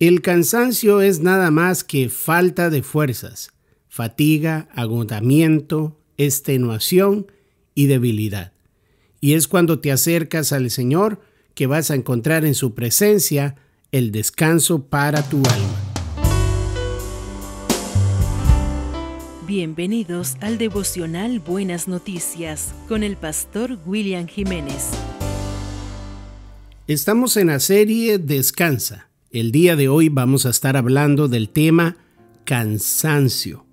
El cansancio es nada más que falta de fuerzas, fatiga, agotamiento, extenuación y debilidad. Y es cuando te acercas al Señor que vas a encontrar en su presencia el descanso para tu alma. Bienvenidos al devocional Buenas Noticias con el pastor William Jiménez. Estamos en la serie Descansa. El día de hoy vamos a estar hablando del tema cansancio.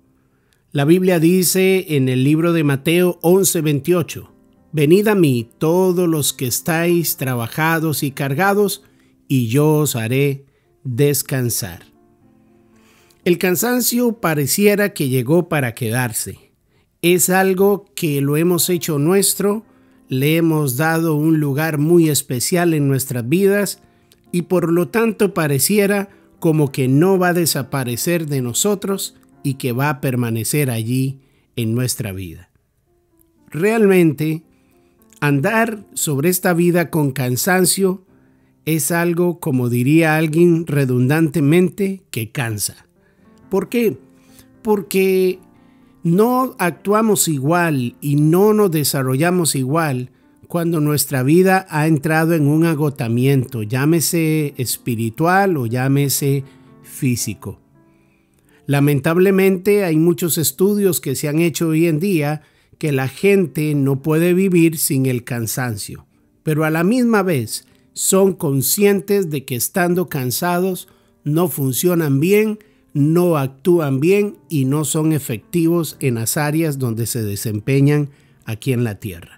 La Biblia dice en el libro de Mateo 11:28, Venid a mí todos los que estáis trabajados y cargados, y yo os haré descansar. El cansancio pareciera que llegó para quedarse. Es algo que lo hemos hecho nuestro, le hemos dado un lugar muy especial en nuestras vidas y por lo tanto pareciera como que no va a desaparecer de nosotros y que va a permanecer allí en nuestra vida. Realmente, andar sobre esta vida con cansancio es algo, como diría alguien redundantemente, que cansa. ¿Por qué? Porque no actuamos igual y no nos desarrollamos igual cuando nuestra vida ha entrado en un agotamiento, llámese espiritual o llámese físico. Lamentablemente hay muchos estudios que se han hecho hoy en día que la gente no puede vivir sin el cansancio, pero a la misma vez son conscientes de que estando cansados no funcionan bien no actúan bien y no son efectivos en las áreas donde se desempeñan aquí en la tierra.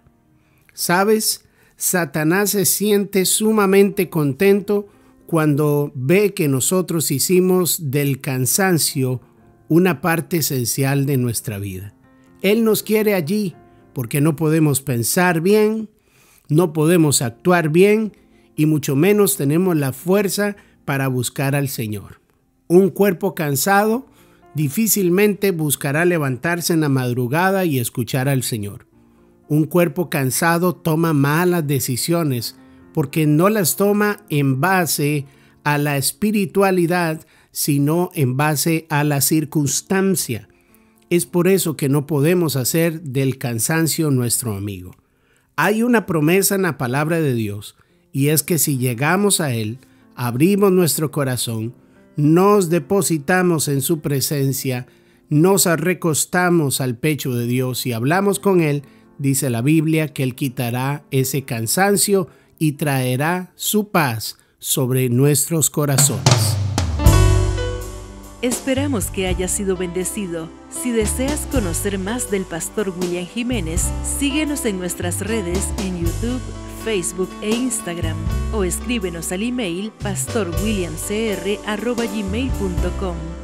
¿Sabes? Satanás se siente sumamente contento cuando ve que nosotros hicimos del cansancio una parte esencial de nuestra vida. Él nos quiere allí porque no podemos pensar bien, no podemos actuar bien y mucho menos tenemos la fuerza para buscar al Señor. Un cuerpo cansado difícilmente buscará levantarse en la madrugada y escuchar al Señor. Un cuerpo cansado toma malas decisiones porque no las toma en base a la espiritualidad, sino en base a la circunstancia. Es por eso que no podemos hacer del cansancio nuestro amigo. Hay una promesa en la palabra de Dios, y es que si llegamos a Él, abrimos nuestro corazón, nos depositamos en su presencia, nos recostamos al pecho de Dios y hablamos con Él, dice la Biblia que Él quitará ese cansancio y traerá su paz sobre nuestros corazones. Esperamos que haya sido bendecido. Si deseas conocer más del pastor William Jiménez, síguenos en nuestras redes en YouTube, Facebook e Instagram o escríbenos al email pastorwilliamcr.gmail.com.